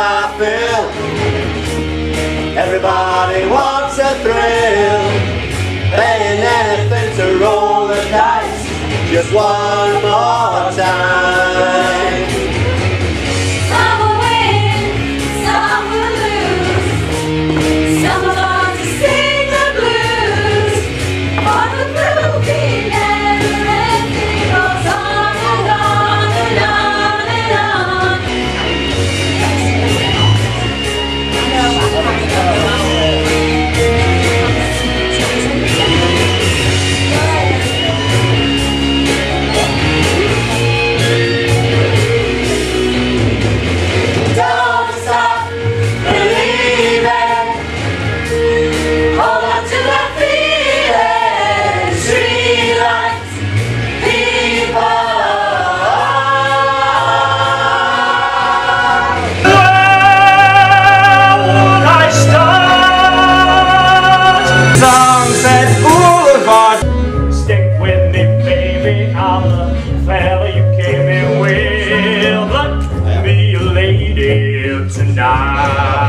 I feel Everybody wants a thrill. Paying anything to roll the dice. Just one holler, fella, you came in a lady tonight.